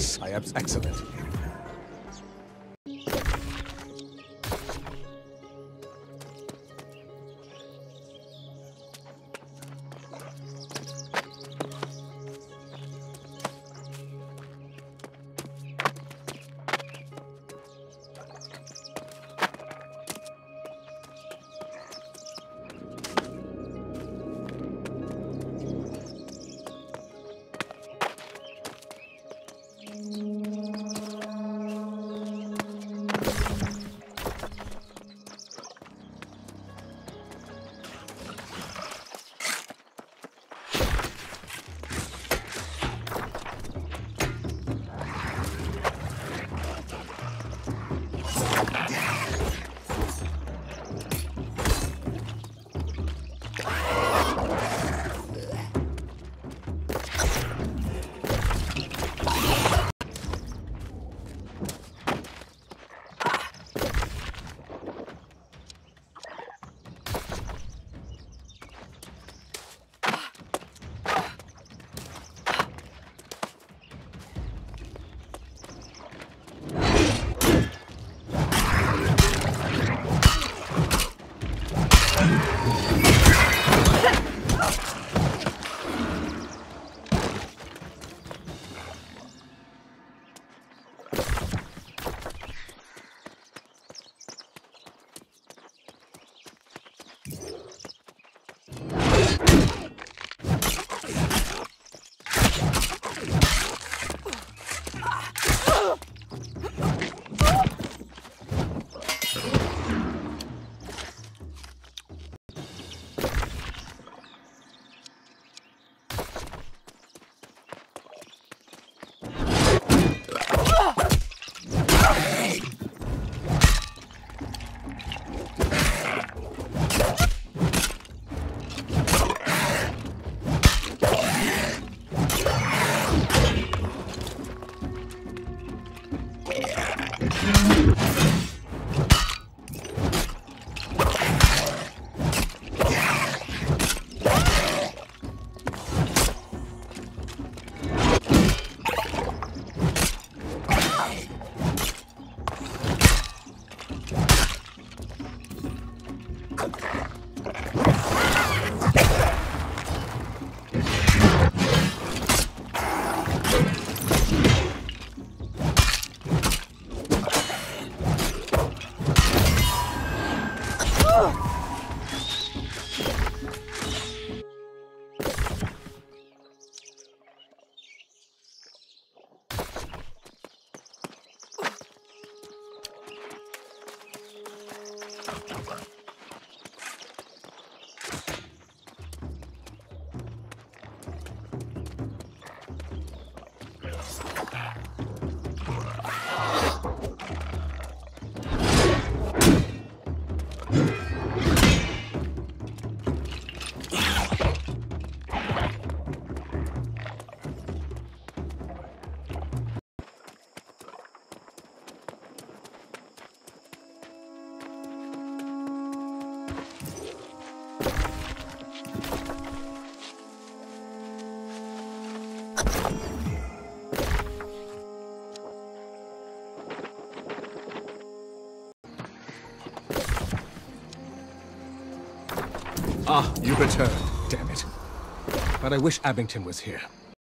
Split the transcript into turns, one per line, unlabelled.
I am Ah, you returned. Damn it. But I wish Abington was here.